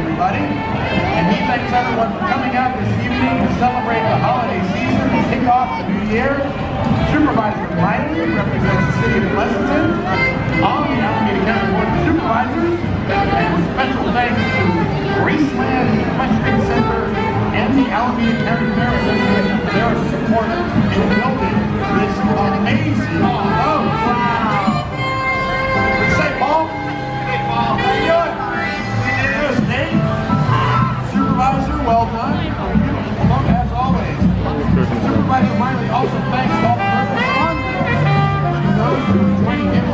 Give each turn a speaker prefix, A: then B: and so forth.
A: everybody. And he thanks everyone for coming out this evening to celebrate the holiday season and kick off the new year. Supervisor Miley represents the city of Pleasanton on the Alameda County Board of Supervisors. And special thanks to Graceland Equestrian Center